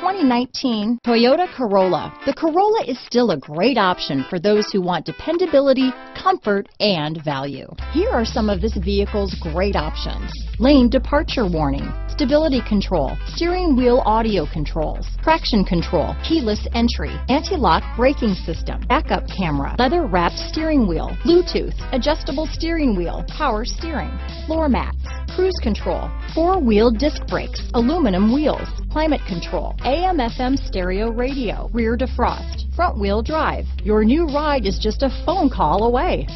2019 Toyota Corolla. The Corolla is still a great option for those who want dependability, comfort, and value. Here are some of this vehicle's great options. Lane departure warning, stability control, steering wheel audio controls, traction control, keyless entry, anti-lock braking system, backup camera, leather wrapped steering wheel, Bluetooth, adjustable steering wheel, power steering, floor mats, cruise control, four-wheel disc brakes, aluminum wheels, climate control, AM FM stereo radio, rear defrost, front wheel drive. Your new ride is just a phone call away.